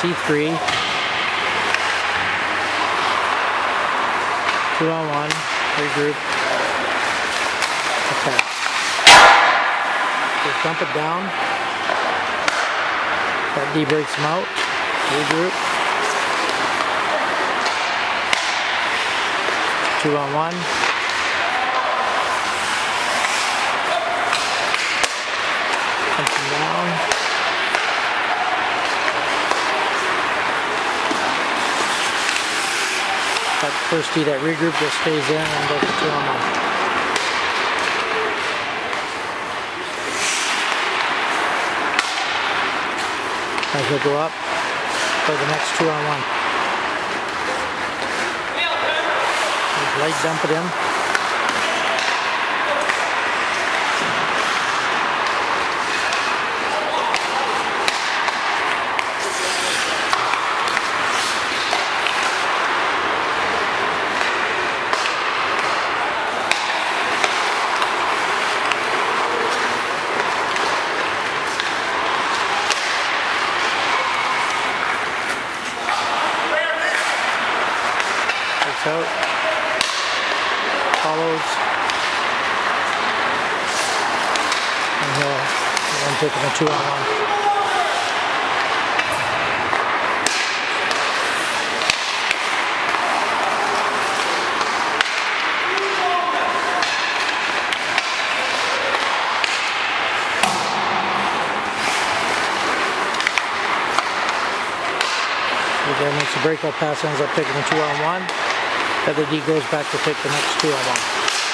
C3. Two on one, regroup, attack. Just dump it down. That D breaks them out. Regroup. Two on one. Punch them down. That first tee, that regroup just stays in and goes two on one. As he'll go up for the next two on one. Light dump it in. Out. Follows. And he'll, and taking a two on one. Again, makes a breakout pass, ends up taking a two on one. Other D goes back to take the next two on one.